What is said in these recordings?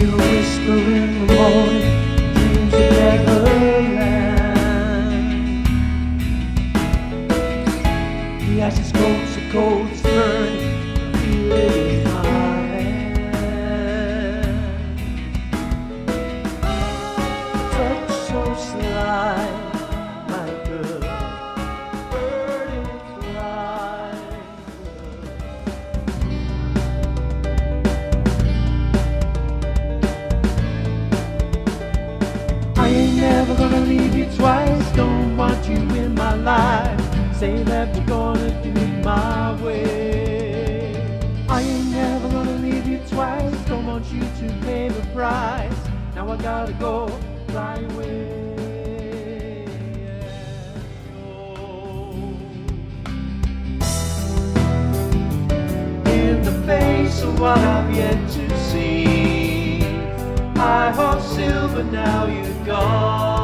a whisper in the morning, dreams of Neverland. The ashes cold, so cold, it's burning, feel it in my hand. Touch so sly, leave you twice. Don't want you in my life. Say that we're gonna do it my way. I ain't never gonna leave you twice. Don't want you to pay the price. Now I gotta go fly away. In the face of what I've yet to see. I hope silver now you're gone.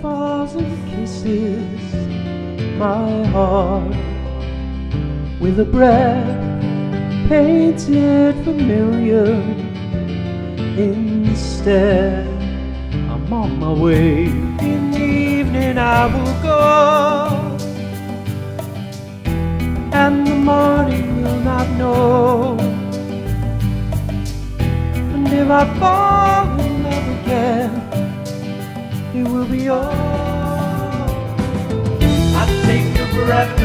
Falls and kisses my heart with a breath painted familiar instead. I'm on my way. In the evening I will go, I fall in love again, it will be all. I take a breath